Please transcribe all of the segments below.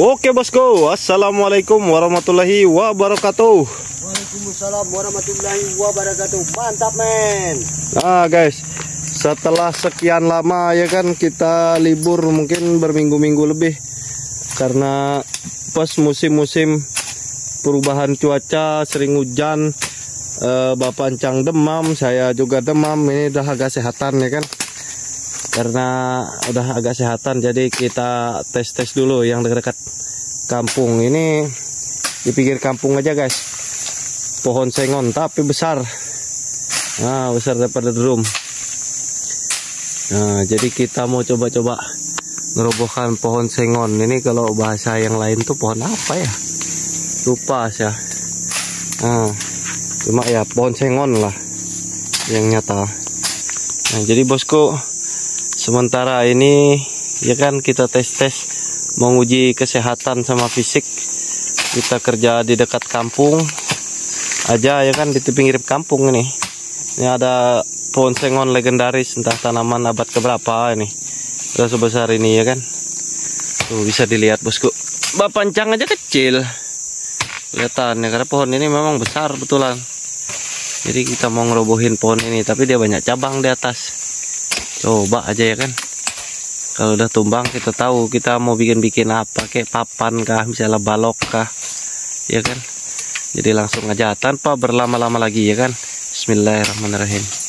Oke bosku, Assalamualaikum warahmatullahi wabarakatuh. Waalaikumsalam warahmatullahi wabarakatuh. Mantap men. Nah guys, setelah sekian lama ya kan kita libur mungkin berminggu-minggu lebih. Karena pas musim-musim perubahan cuaca sering hujan eh, Bapak Encang demam, saya juga demam. Ini udah agak sehatan ya kan karena udah agak sehatan jadi kita tes-tes dulu yang dekat-dekat kampung. Ini di pinggir kampung aja guys. Pohon sengon tapi besar. Nah besar daripada drum. Nah jadi kita mau coba-coba ngerobohkan pohon sengon. Ini kalau bahasa yang lain tuh pohon apa ya? Lupa saya nah cuma ya pohon sengon lah yang nyata. Nah jadi bosku sementara ini ya kan kita tes-tes menguji kesehatan sama fisik. Kita kerja di dekat kampung. Aja ya kan di pinggir kampung ini. Ini ada pohon sengon legendaris entah tanaman abad keberapa ini. Udah sebesar ini ya kan. Tuh bisa dilihat bosku. Bapak pancang aja kecil. Kelihatan ya karena pohon ini memang besar betulan. Jadi kita mau ngerobohin pohon ini tapi dia banyak cabang di atas coba aja ya kan. Kalau udah tumbang kita tahu kita mau bikin-bikin apa kayak papan kah misalnya balok kah ya kan. Jadi langsung aja tanpa berlama-lama lagi ya kan. Bismillahirrahmanirrahim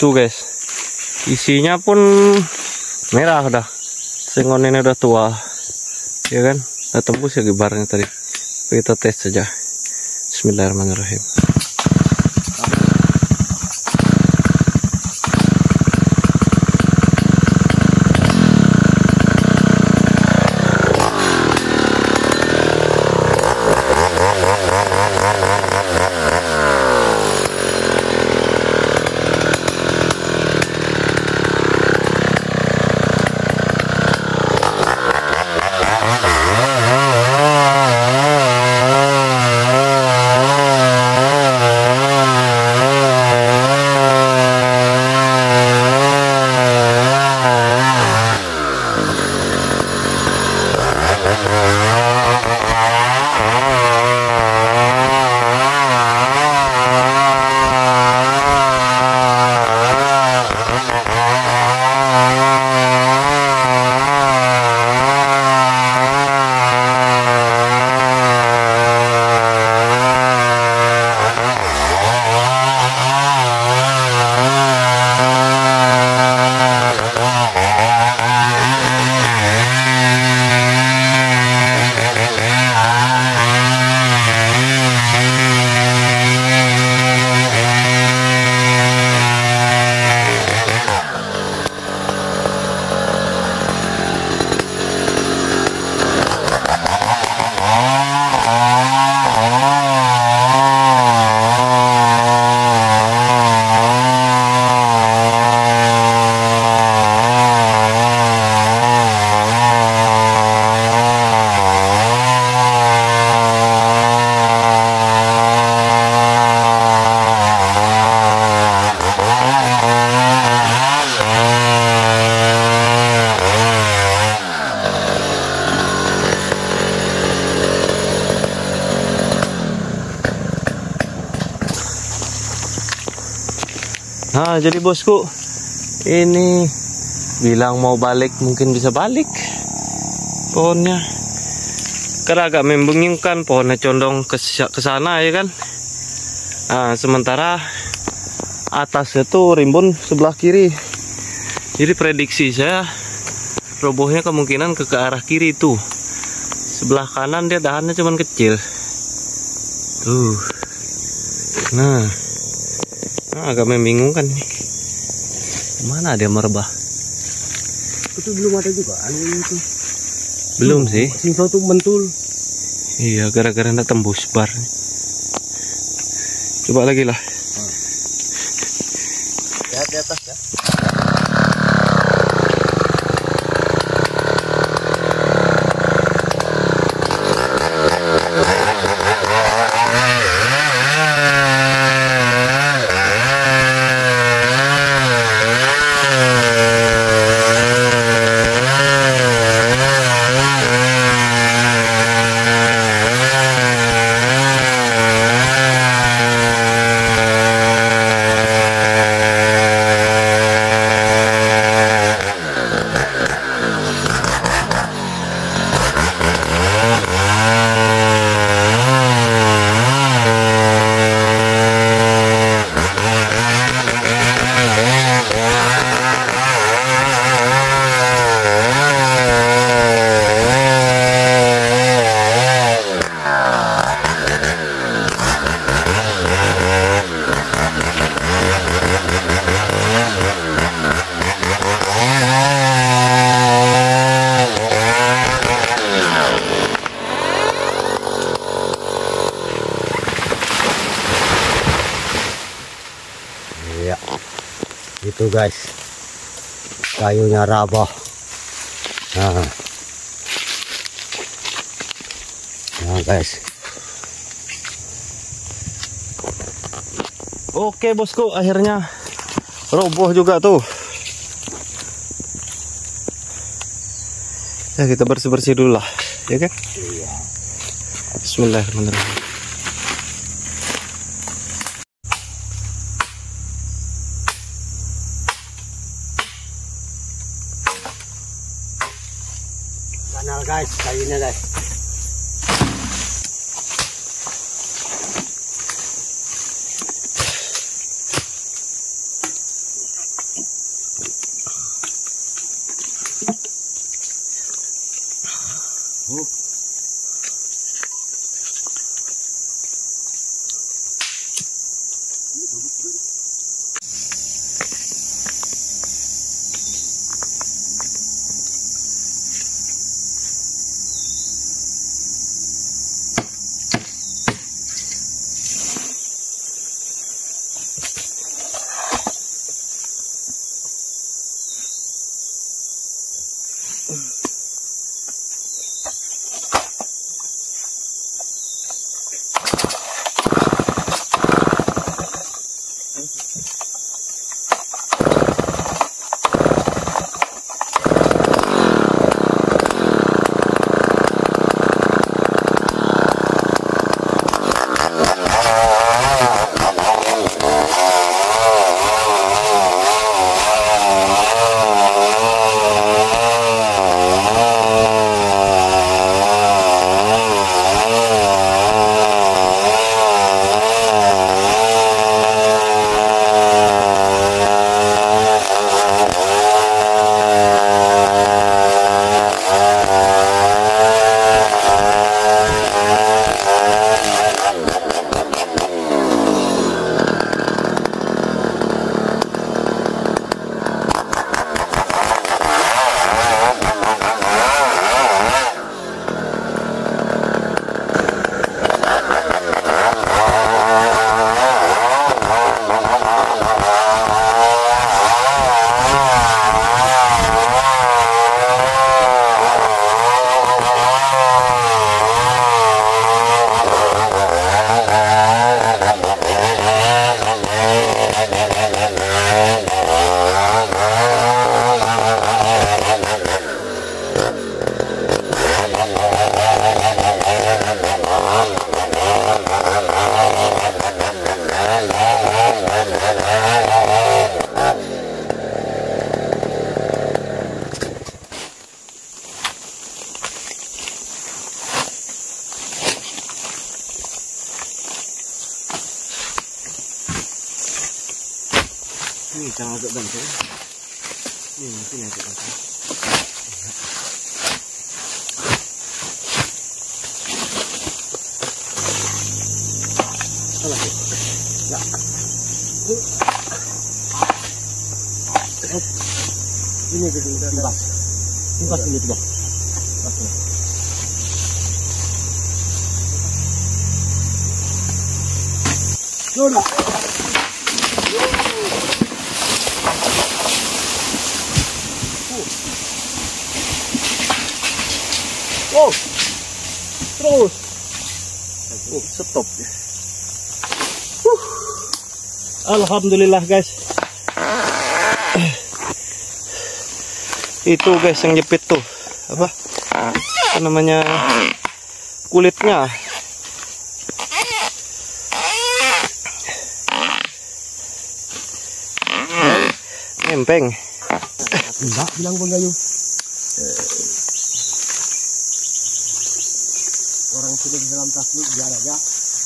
tuh guys. Isinya pun merah dah. Sengon ini udah tua. Ya kan? Udah tembus ya gibarnya tadi. Kita tes saja. Bismillahirrahmanirrahim Jadi bosku, ini bilang mau balik mungkin bisa balik pohonnya. Karena agak membingungkan pohonnya condong ke sana ya kan. Nah, sementara atasnya tuh rimbun sebelah kiri. Jadi prediksi saya robohnya kemungkinan ke, ke arah kiri tuh. Sebelah kanan dia dahannya cuman kecil. Tuh. Nah. Nah, agak membingungkan nih. Mana dia merebah? Itu belum ada juga anu itu. Belum sih. Sing tuh mentul. Iya, gara-gara ndak tembus bar. Coba lagi lah. Ya di atas ya. Iya. Itu guys. Kayunya rabah. Nah. Nah guys. Oke, bosku, akhirnya roboh juga tuh. Ya, kita bersih-bersih dulu lah, ya kan? Iya. Bismillahirrahmanirrahim. Bebas ini coba. Yaudah. Oh, terus. Oh, stop. Alhamdulillah guys. Itu guys yang jepit tuh apa? Apa namanya kulitnya? Nempeng. Enggak bilang Bang Gayu. Orang sudah di dalam tasbih biar aja.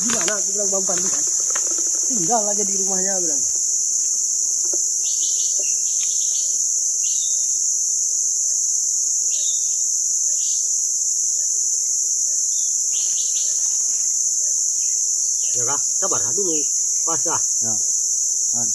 Gimana aku bilang Bang Pandi kan? Tinggal aja di rumahnya bilang. Ya kah? Sabar dulu. Pasah. Ya. An.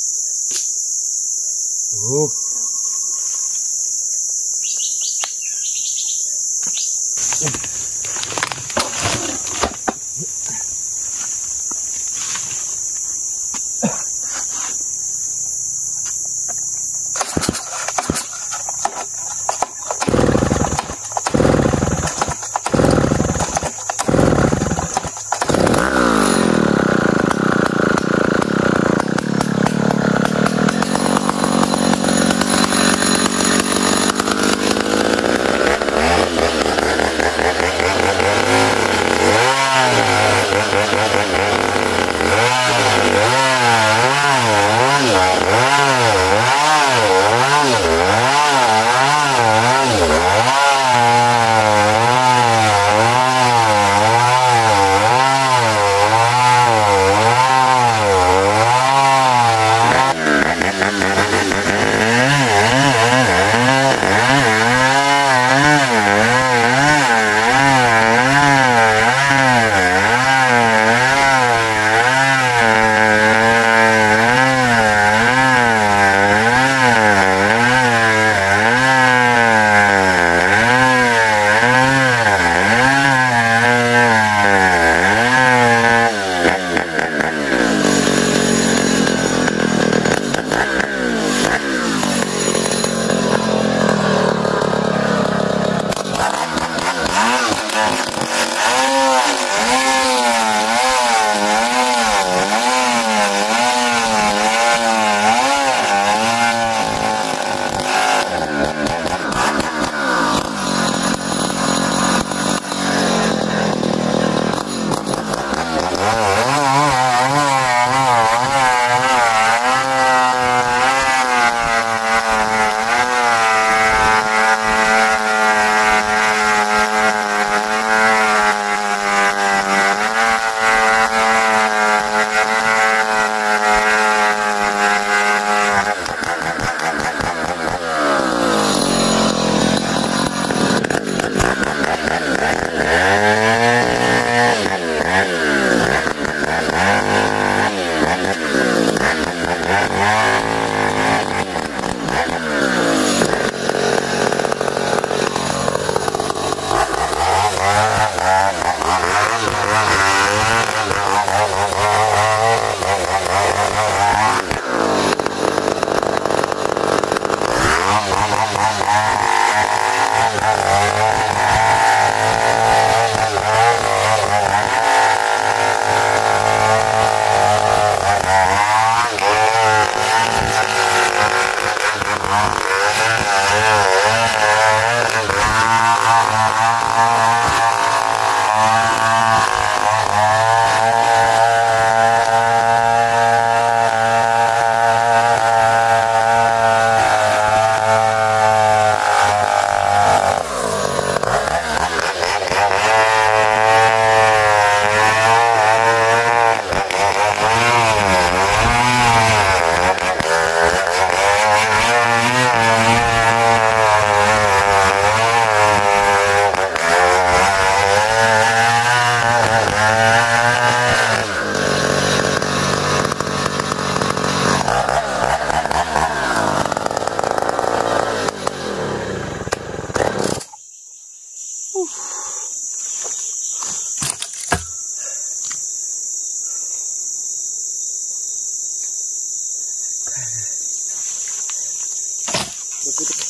Oh.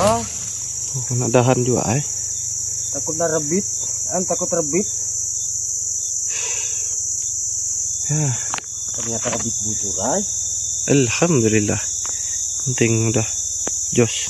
Wah, Oh, kena dahan juga eh. takut na rebit. An takut rebit. Ya, Ternyata rebit buturai. alhamdulillah. Penting udah jos.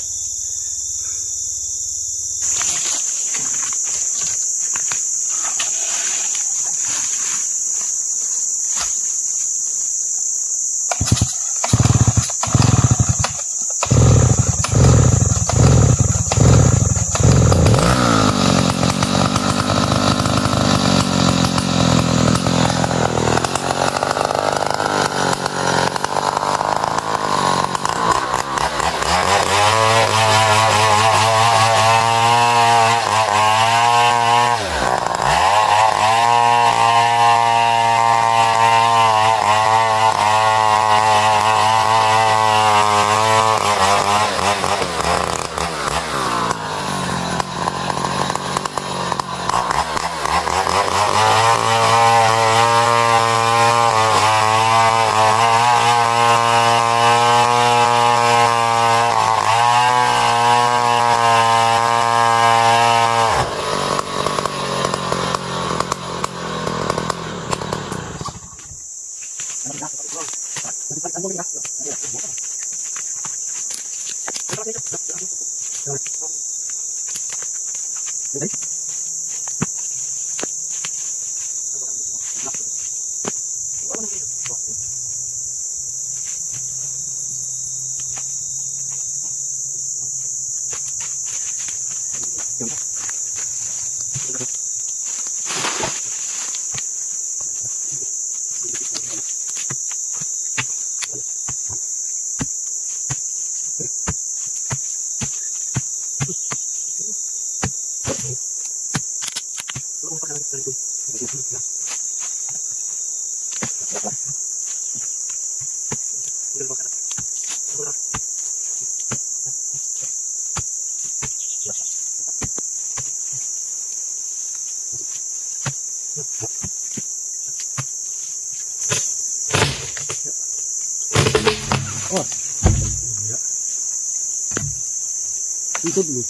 Tutup dulu.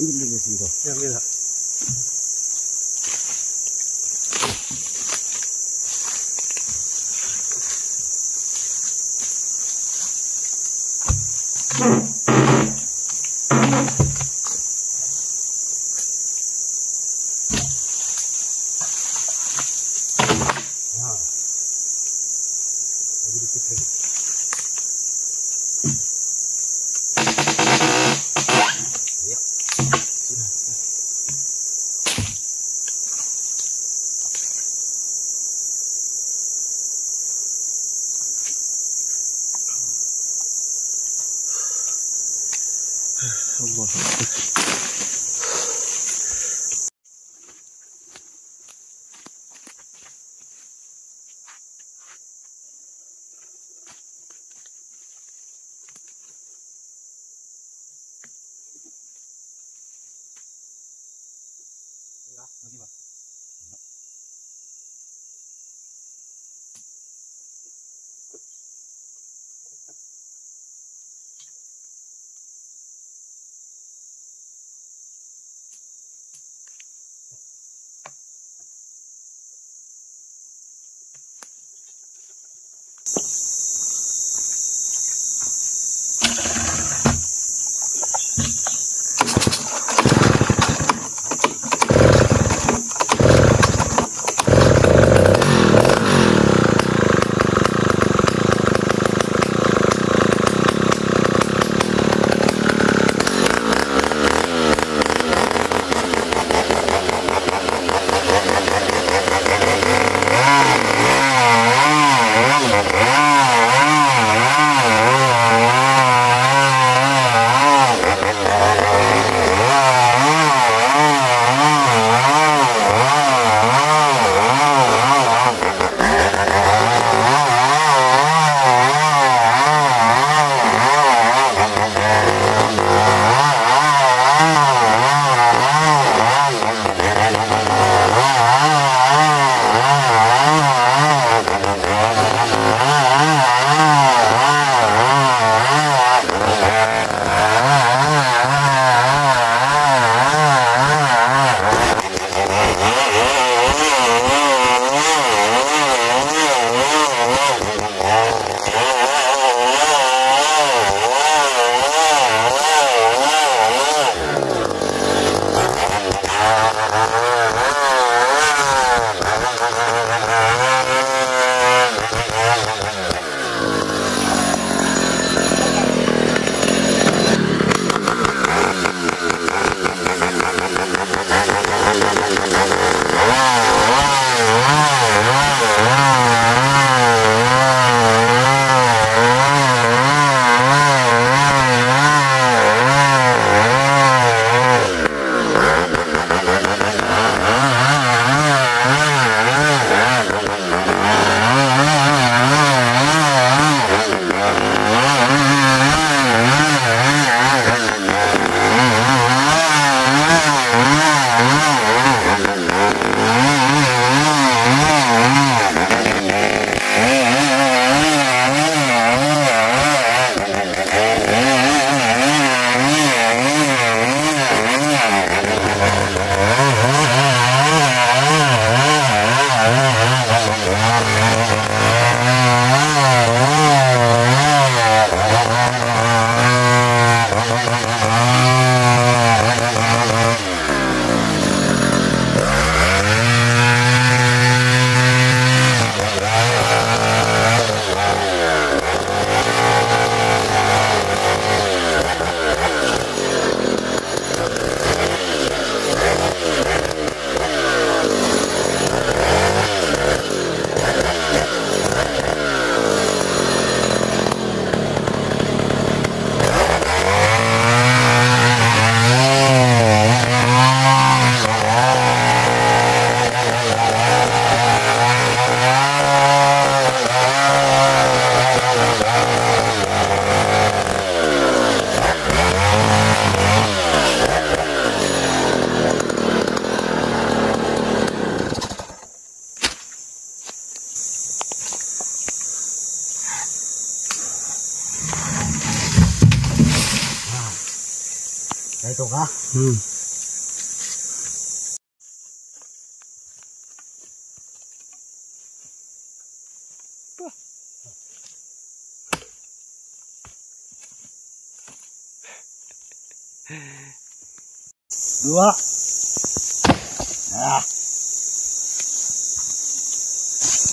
Ini dulu sini kok. Ya, が伸びます。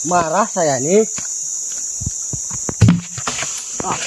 Marah saya nih. Ah.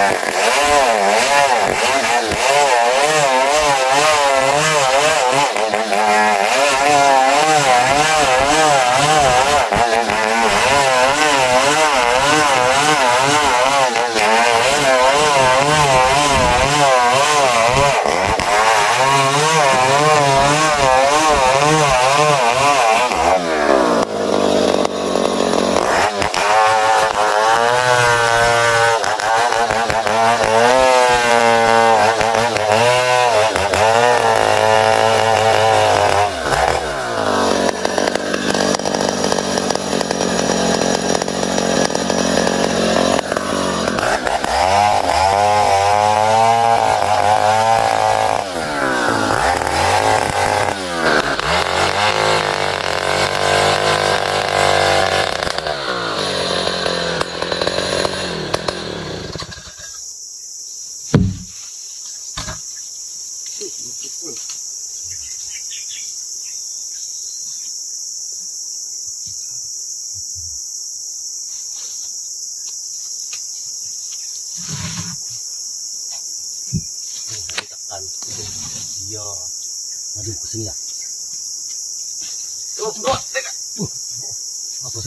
Yeah.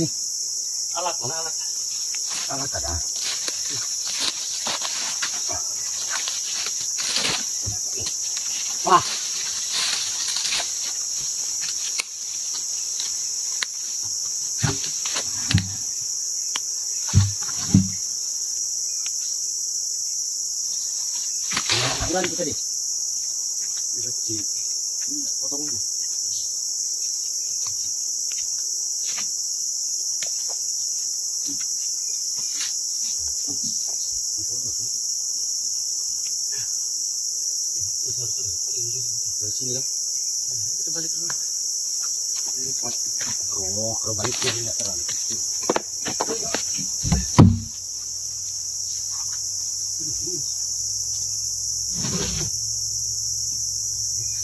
Sih Alat mana alat? alat ada wah Bulan kita deh. Di Potong dulu. Dari sini lah. kita balik dulu. Oh, kalau balik dia tidak terlalu.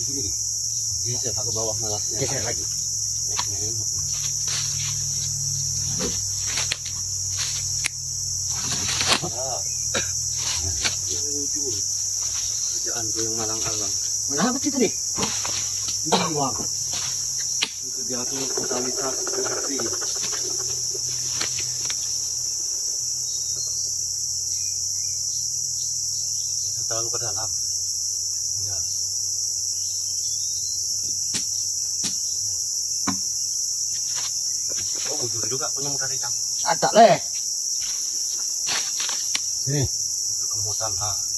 Nih. Bisa ke bawah malasnya. Geser lagi. Yang ujung. Kerjaanku yang malang alang. Mana apa kita nih? Ini Kerjaanku totalitas terlalu ke dalam. Ya. Oh, ujung juga punya mudah hitam. Ada leh. Sini. Kemutan ha.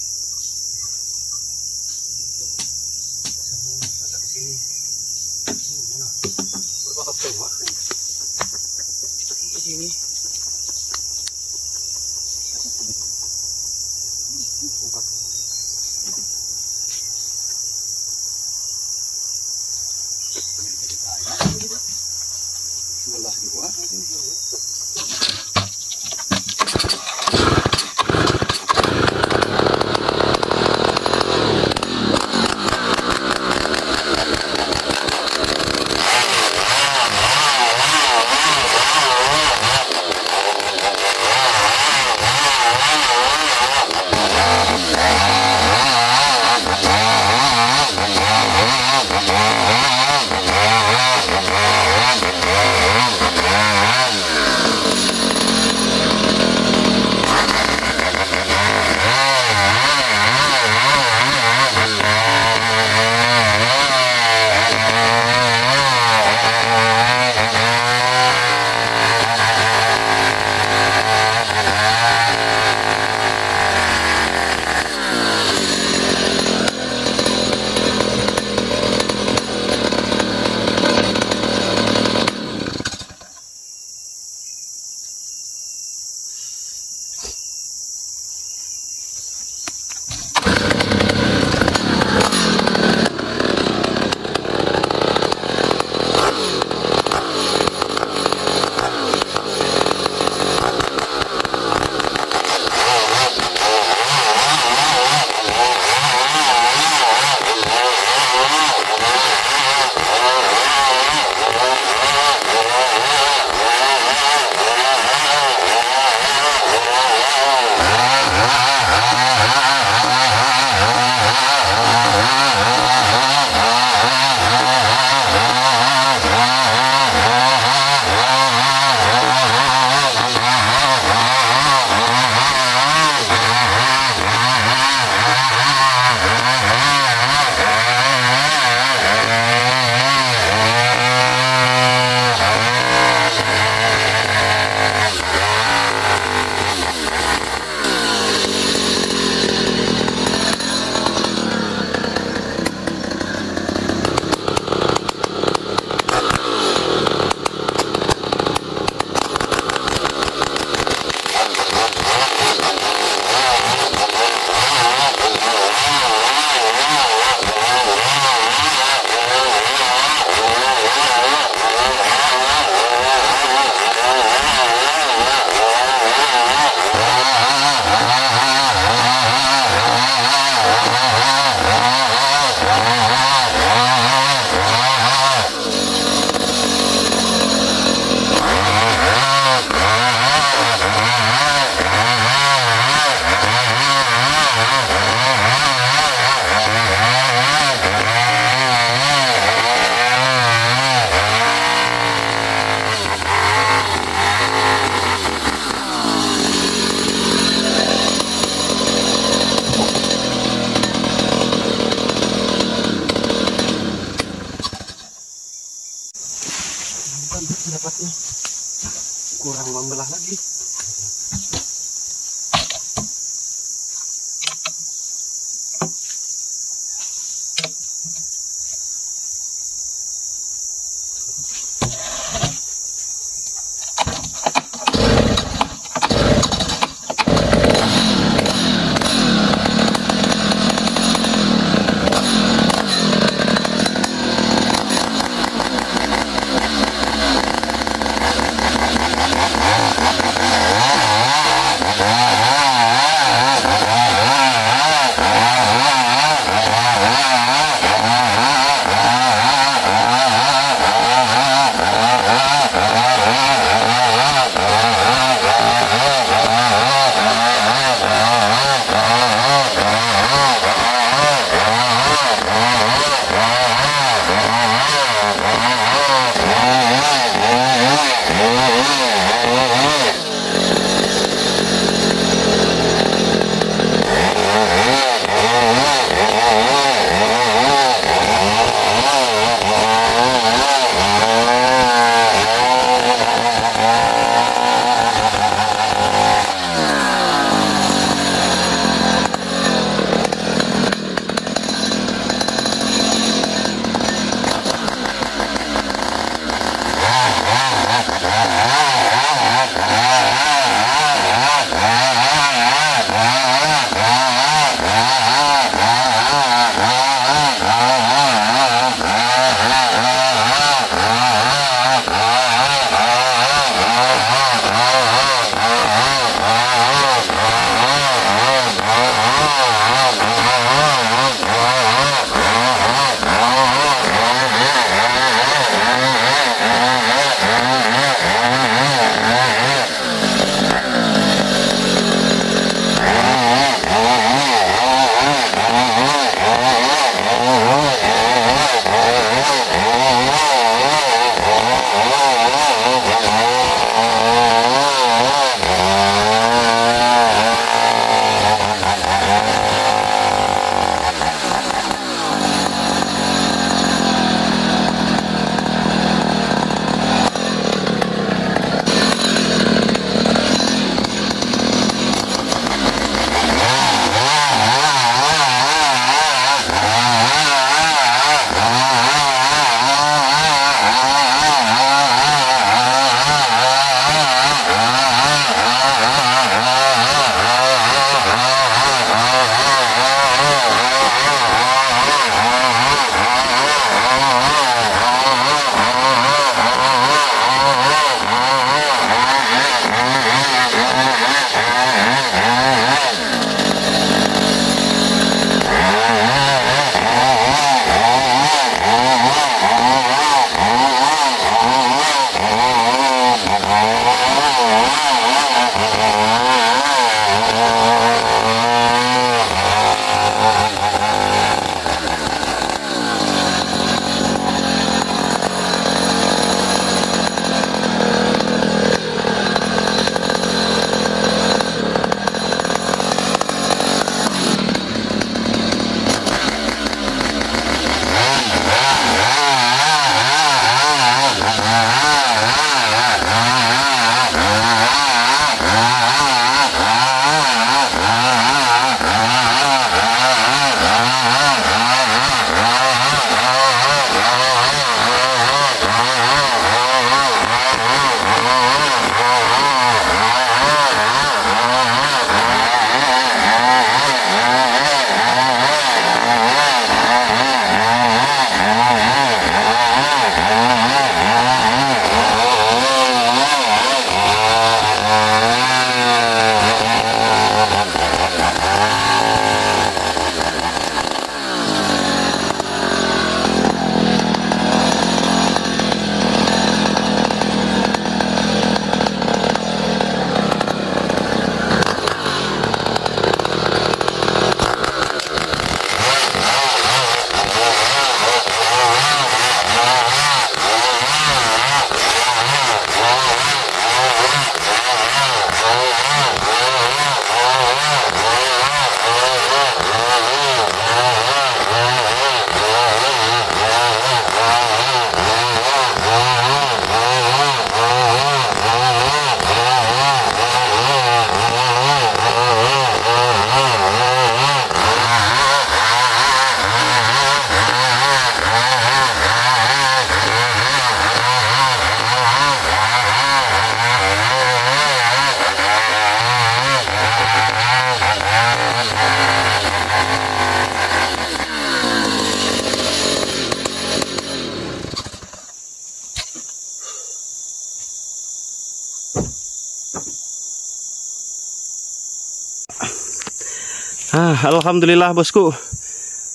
Alhamdulillah bosku.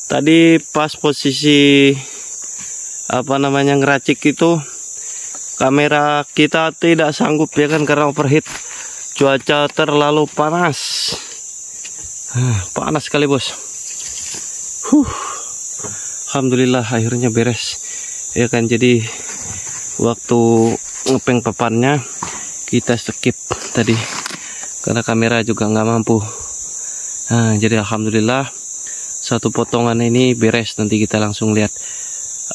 Tadi pas posisi apa namanya ngeracik itu kamera kita tidak sanggup ya kan karena overheat. Cuaca terlalu panas. Ah, panas sekali bos. Huh. Alhamdulillah akhirnya beres. Ya kan jadi waktu ngepeng papannya kita skip tadi karena kamera juga nggak mampu. Nah, jadi alhamdulillah satu potongan ini beres nanti kita langsung lihat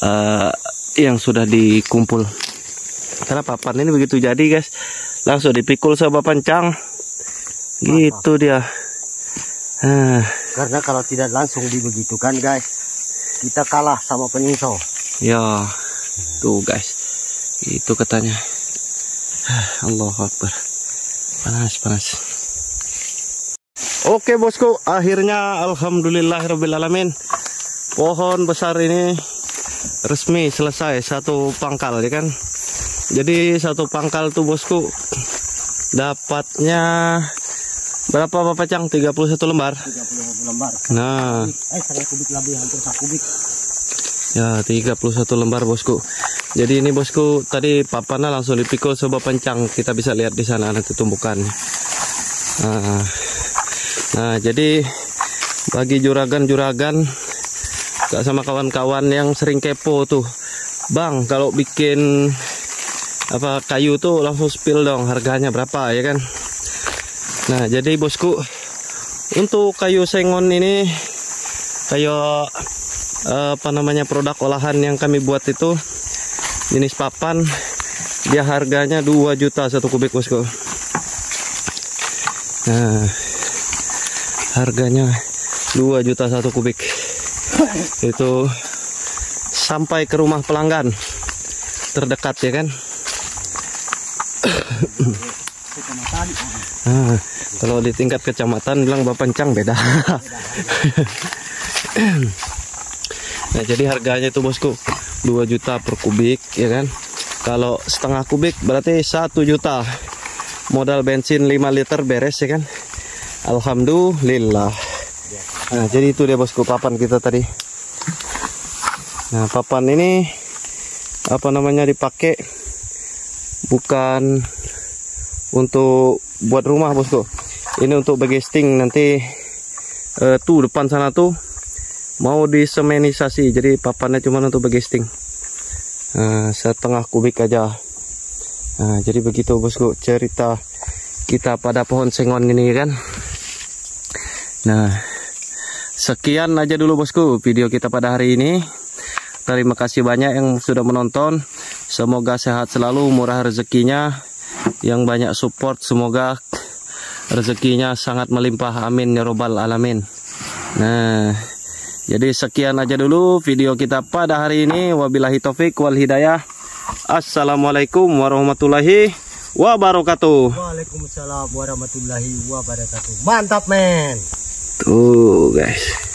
uh, yang sudah dikumpul. Karena papan ini begitu jadi guys, langsung dipikul sama pancang. Gitu dia. Nah, Karena kalau tidak langsung dibegitukan guys, kita kalah sama penyusul. ya tuh guys, itu katanya. Allah Akbar. Panas panas. Oke bosku, akhirnya alhamdulillahirobbilalamin pohon besar ini resmi selesai satu pangkal ya kan. Jadi satu pangkal tuh bosku dapatnya berapa Bapak Cang? 31 lembar. 31 lembar. Nah, Eh, setengah kubik lebih, hampir satu kubik. ya 31 lembar bosku. Jadi ini bosku tadi papannya langsung dipikul coba pencang. Kita bisa lihat di sana nanti tumbukan. Nah, nah jadi bagi juragan-juragan gak sama kawan-kawan yang sering kepo tuh. Bang, kalau bikin apa kayu tuh langsung spill dong harganya berapa ya kan? Nah, jadi bosku untuk kayu sengon ini kayak eh, apa namanya produk olahan yang kami buat itu jenis papan dia harganya 2 juta satu kubik bosku nah harganya 2 juta satu kubik itu sampai ke rumah pelanggan terdekat ya kan Nah, kalau di tingkat kecamatan bilang bapancang beda. nah, jadi harganya itu bosku 2 juta per kubik ya kan. Kalau setengah kubik berarti 1 juta. Modal bensin 5 liter beres ya kan. Alhamdulillah. Nah, jadi itu dia bosku papan kita tadi. Nah, papan ini apa namanya dipakai bukan untuk buat rumah bosku. Ini untuk bagesting nanti eh, tuh depan sana tuh mau disemenisasi. Jadi papannya cuma untuk bagesting nah, setengah kubik aja. Nah, jadi begitu bosku cerita kita pada pohon sengon ini kan nah sekian aja dulu bosku video kita pada hari ini. Terima kasih banyak yang sudah menonton. Semoga sehat selalu murah rezekinya. Yang banyak support semoga rezekinya sangat melimpah. Amin ya robbal alamin. Nah jadi sekian aja dulu video kita pada hari ini. Wabillahi taufik wal hidayah. Assalamualaikum warahmatullahi wabarakatuh. Waalaikumsalam warahmatullahi wabarakatuh. Mantap, men. Tuh guys